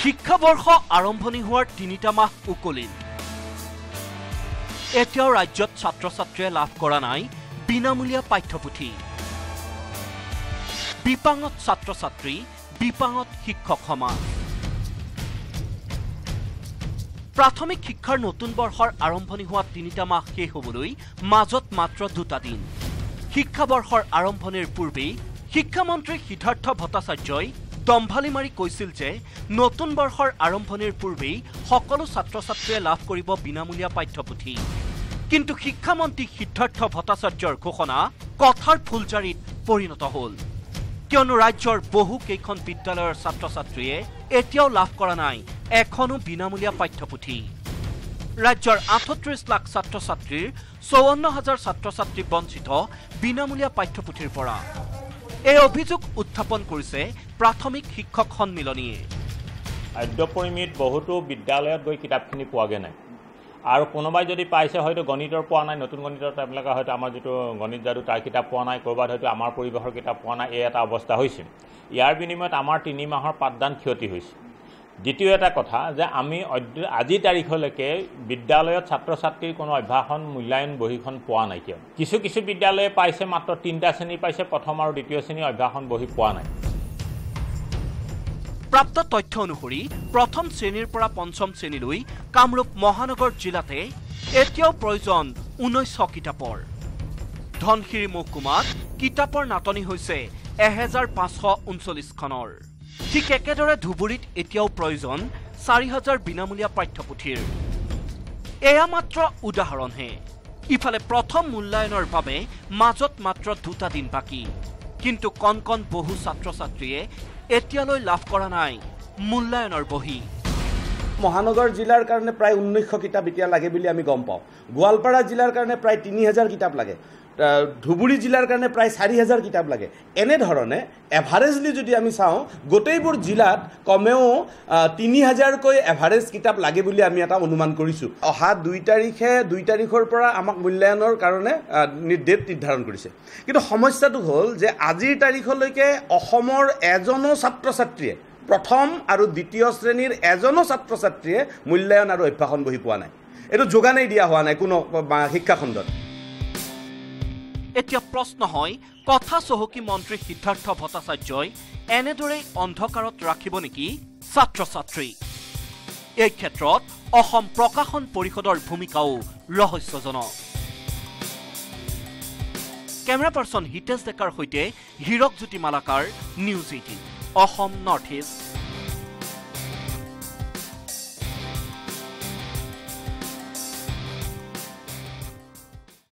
শিক্ষাবৰ্ষ আৰম্ভণি হোৱাৰ তিনিটা মাহ উকলিল। এতিয়াও ৰাজ্যত ছাত্ৰ ছাত্ৰীয়ে লাভ কৰা নাই বিনামূলীয়া পাঠ্যপুথি। বিপাঙত ছাত্ৰ ছাত্ৰী বিপাঙত শিক্ষক সমাজ। প্ৰাথমিক শিক্ষাৰ নতুন বৰ্ষৰ আৰম্ভণি হোৱা তিনিটা মাহ শেষ হ'বলৈ মাজত মাত্ৰ দুটা দিন। শিক্ষাবৰ্ষৰ আৰম্ভণিৰ পূৰ্বেই শিক্ষামন্ত্ৰী সিদ্ধাৰ্থ ভট্টাচাৰ্যই দম্ভালি মাৰি কৈছিল যে নতুন বৰ্ষৰ আৰম্ভণিৰ পূৰ্বেই সকলো ছাত্ৰ ছাত্ৰীয়ে লাভ কৰিব বিনামূলীয়া পাঠ্যপুথি। কিন্তু শিক্ষামন্ত্ৰী সিদ্ধাৰ্থ ভট্টাচাৰ্যৰ ঘোষণা কথাৰ ফুলজাৰিত পৰিণত হ'ল। কিয়নো ৰাজ্যৰ বহু কেইখন বিদ্যালয়ৰ ছাত্ৰ ছাত্ৰীয়ে এতিয়াও লাভ কৰা নাই এখনো বিনামূলীয়া পাঠ্যপুথি। ৰাজ্যৰ আঠত্ৰিশ লাখ ছাত্ৰ ছাত্ৰীৰ চৌৱন্ন হাজাৰ ছাত্ৰ ছাত্ৰী বঞ্চিত বিনামূলীয়া পাঠ্যপুথিৰ পৰা। এই অভিযোগ উত্থাপন কৰিছে প্ৰাথমিক শিক্ষক সন্মিলনীয়ে। খাদ্য পৰিমিত বহুতো বিদ্যালয়ত গৈ কিতাপখিনি পোৱাগৈ নাই। আৰু কোনোবাই যদি পাইছে হয়তো গণিতৰ পোৱা নাই নতুন গণিতৰ টাইপবিলাকে হয়তো আমাৰ যিটো গণিত যাদু তাৰ কিতাপ পোৱা নাই ক'ৰবাত হয়তো আমাৰ পৰিৱেশৰ কিতাপ পোৱা নাই এই এটা অৱস্থা হৈছে। ইয়াৰ বিনিময়ত আমাৰ তিনি মাহৰ পাঠদান ক্ষতি হৈছে। দ্বিতীয় এটা কথা যে আমি আজিৰ তাৰিখলৈকে বিদ্যালয়ত ছাত্ৰ ছাত্ৰীৰ কোনো অভ্যাসন মূল্যায়ন বহীখন পোৱা নাই কিয়? কিছু কিছু বিদ্যালয়ে পাইছে মাত্ৰ তিনিটা শ্ৰেণী পাইছে প্ৰথম আৰু দ্বিতীয় শ্ৰেণীৰ অভ্যাসন বহী পোৱা নাই। প্ৰাপ্ত তথ্য অনুসৰি প্ৰথম শ্ৰেণীৰ পৰা পঞ্চম শ্ৰেণীলৈ কামৰূপ মহানগৰ জিলাতে এতিয়াও প্ৰয়োজন ঊনৈছশ কিতাপৰ। ধনশিৰি মহকুমাত কিতাপৰ নাটনি হৈছে এহেজাৰ পাঁচশ ঊনচল্লিছখনৰ ঠিক একেদৰে ধুবুৰীত এতিয়াও প্ৰয়োজন চাৰি হাজাৰ বিনামূলীয়া পাঠ্যপুথিৰ। এয়া মাত্ৰ উদাহৰণহে। ইফালে প্ৰথম মূল্যায়নৰ বাবে মাজত মাত্ৰ দুটা দিন বাকী। কিন্তু কণ কণ বহু ছাত্ৰ ছাত্ৰীয়ে এতিয়ালৈ লাভ কৰা নাই মূল্যায়নৰ বহী। মহানগৰ জিলাৰ কাৰণে প্ৰায় ঊনৈছশ কিতাপ এতিয়া লাগে বুলি আমি গম পাওঁ। গোৱালপাৰা জিলাৰ কাৰণে প্ৰায় তিনি হাজাৰ কিতাপ লাগে। ধুবুৰী জিলাৰ কাৰণে প্ৰায় চাৰি হাজাৰ কিতাপ লাগে। এনেধৰণে এভাৰেজলি যদি আমি চাওঁ গোটেইবোৰ জিলাত কমেও তিনি হাজাৰকৈ এভাৰেজ কিতাপ লাগে বুলি আমি এটা অনুমান কৰিছোঁ। অহা দুই তাৰিখে দুই তাৰিখৰ পৰা আমাক মূল্যায়নৰ কাৰণে ডেট নিৰ্ধাৰণ কৰিছে। কিন্তু সমস্যাটো হ'ল যে আজিৰ তাৰিখলৈকে অসমৰ এজনো ছাত্ৰ ছাত্ৰীয়ে প্ৰথম আৰু দ্বিতীয় শ্ৰেণীৰ এজনো ছাত্ৰ ছাত্ৰীয়ে মূল্যায়ন আৰু অভ্যাসন বহি পোৱা নাই। এইটো যোগানেই দিয়া হোৱা নাই কোনো বা, শিক্ষা খণ্ডত। এতিয়া প্ৰশ্ন হয় কথা চহকী মন্ত্ৰী সিদ্ধাৰ্থ ভট্টাচাৰ্যই এনেদৰেই অন্ধকাৰত ৰাখিব নেকি? ছাত্ৰ ছাত্ৰী এই ক্ষেত্ৰত অসম প্ৰকাশন পৰিষদৰ ভূমিকাও ৰহস্যজনক। কেমেৰা পাৰ্চন হিতেশ ডেকাৰ সৈতে Hirakjyoti Malakar news eighteen Assam north east